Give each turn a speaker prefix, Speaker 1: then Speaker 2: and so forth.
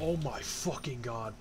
Speaker 1: Oh my fucking god.